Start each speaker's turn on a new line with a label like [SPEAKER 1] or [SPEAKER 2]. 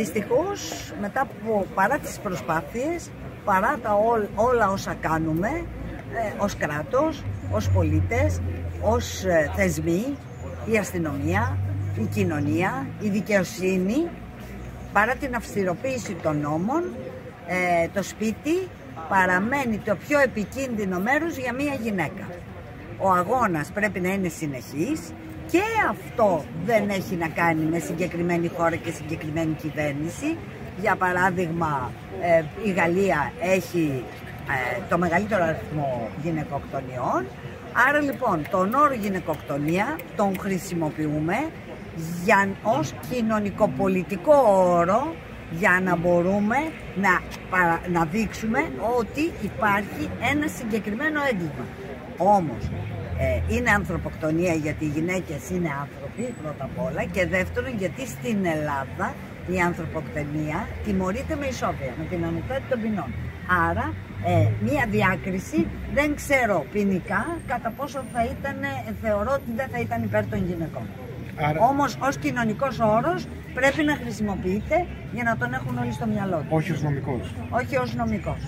[SPEAKER 1] δυστυχώς μετά από παρά τις προσπάθειες, παρά τα όλα όσα κάνουμε ε, ως κράτος, ως πολίτες, ως ε, θεσμοί, η αστυνομία, η κοινωνία, η δικαιοσύνη, παρά την αυστηροποίηση των νόμων, ε, το σπίτι παραμένει το πιο επικίνδυνο μέρος για μία γυναίκα. Ο αγώνας πρέπει να είναι συνεχής και αυτό δεν έχει να κάνει με συγκεκριμένη χώρα και συγκεκριμένη κυβέρνηση. Για παράδειγμα, ε, η Γαλλία έχει ε, το μεγαλύτερο αριθμό γυναικοκτονιών. Άρα λοιπόν τον όρο γυναικοκτονία τον χρησιμοποιούμε για, ως κοινωνικοπολιτικό όρο για να μπορούμε να, να δείξουμε ότι υπάρχει ένα συγκεκριμένο έγκλημα. Όμως ε, είναι ανθρωποκτονία γιατί οι γυναίκες είναι άνθρωποι πρώτα απ' όλα και δεύτερον γιατί στην Ελλάδα η ανθρωποκτονία τιμωρείται με ισόβια, με την ανωτάτη των ποινών. Άρα ε, μία διάκριση δεν ξέρω ποινικά κατά πόσο θα ήταν, θεωρώ ότι δεν θα ήταν υπέρ των γυναικών. Άρα... Όμως ως κοινωνικός όρος πρέπει να χρησιμοποιείται για να τον έχουν όλοι στο μυαλό του.
[SPEAKER 2] Όχι ως νομικός.
[SPEAKER 1] Όχι ως νομικός.